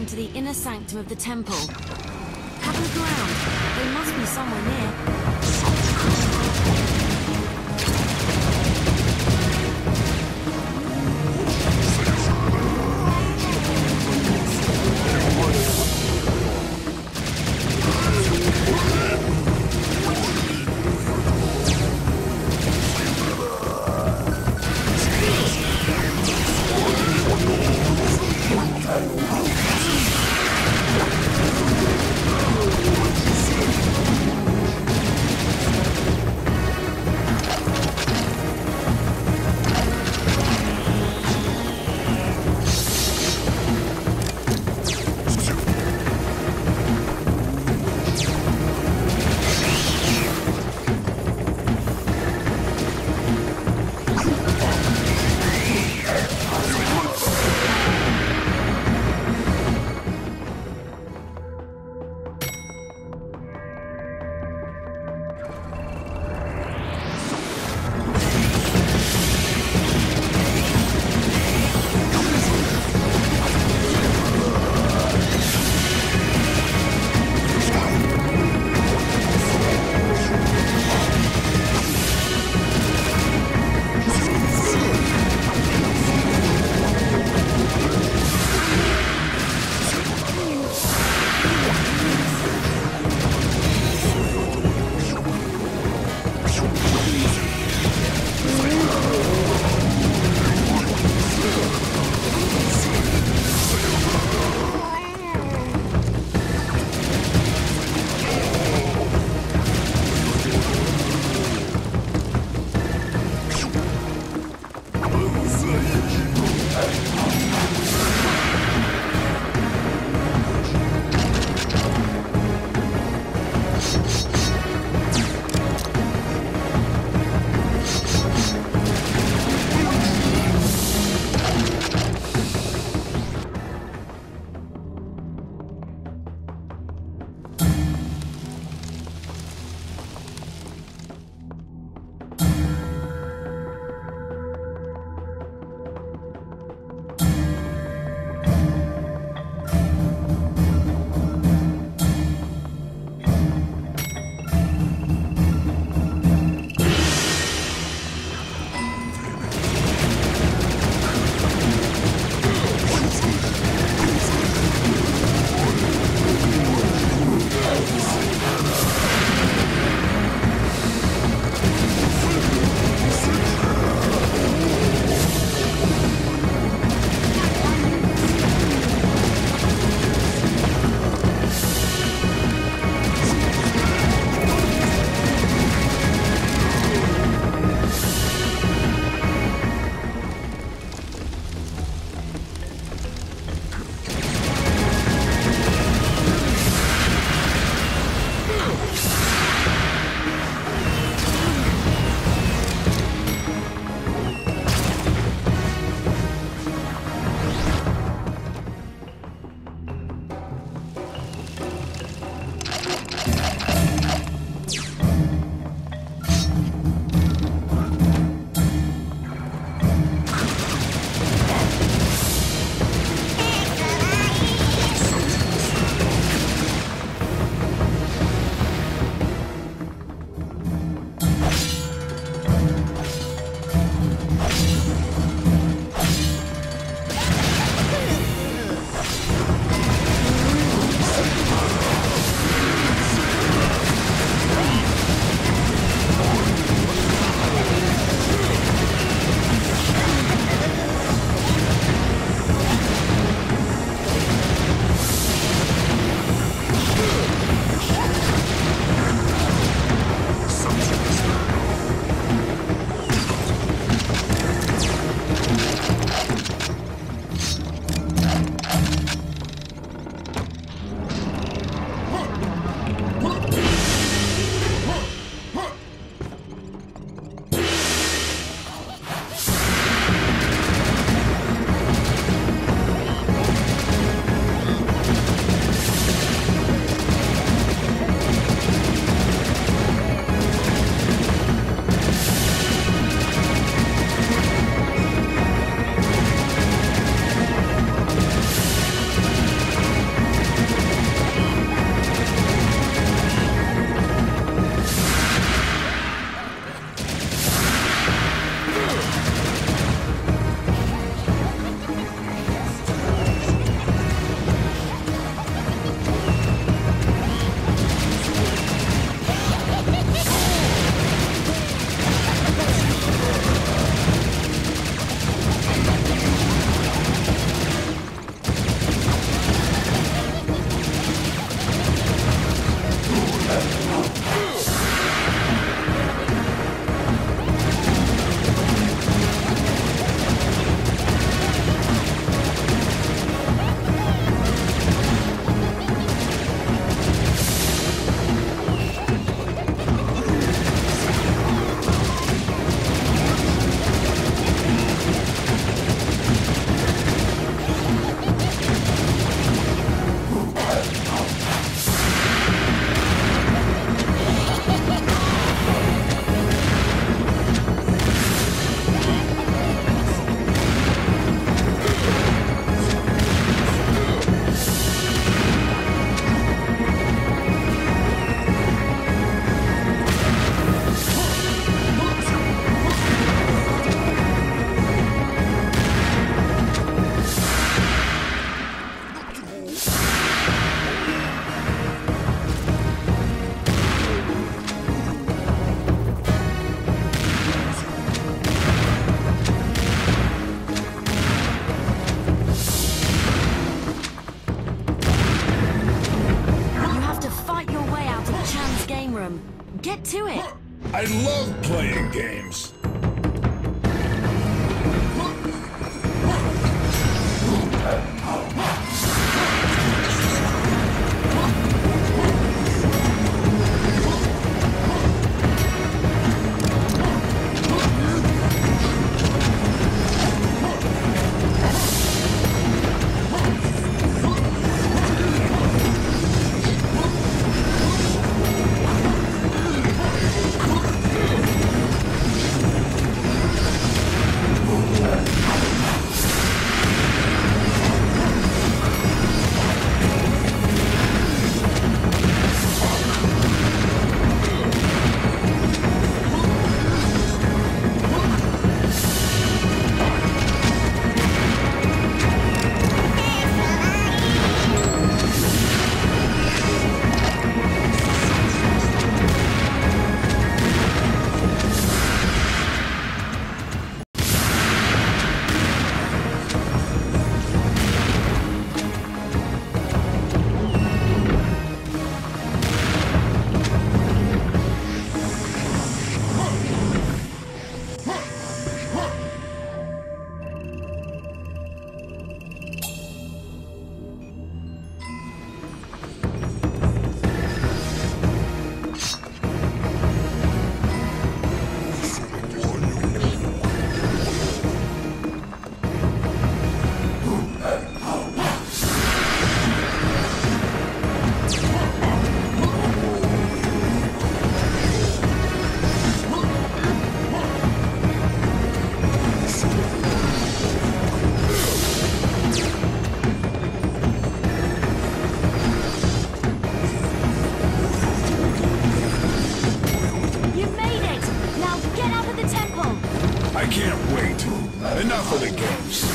enter the inner sanctum of the temple. Have a look around. They must be somewhere near. I love playing games. games.